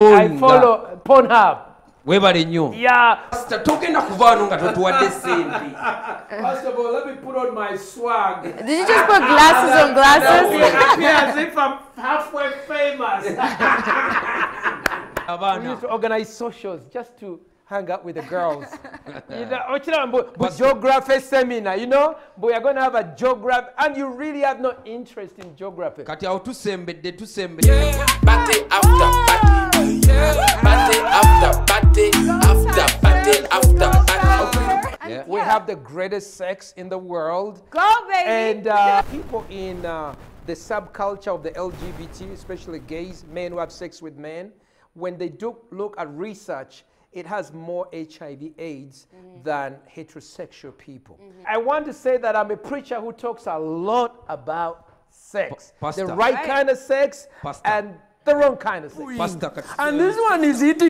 I nga follow Pornhub. weebale nnyo Yeah. Pastor, togenda kuvaano nga totuwadde sente First of all, let me put on my swag. Did you just put glasses on Be glasses? happy as if I'm halfway famous. we abaana used to organize socials just to hang out with the girls. you know, ochira mbu- mbu geography seminar, you know, but we are going to have a geography, and you really have no interest in geography. kati have the greatest sex in the world. Go, baby. And uh, people in uh, the subculture of the LGBT, especially gays, men who have sex with men, when they do look at research, it has more HIV AIDS than heterosexual people. I want to say that I'm a preacher who talks a lot about sex. Pa- pastor. The right, Right. kind of sex Pastor. and the wrong kind of sex. pasita And this one is hitting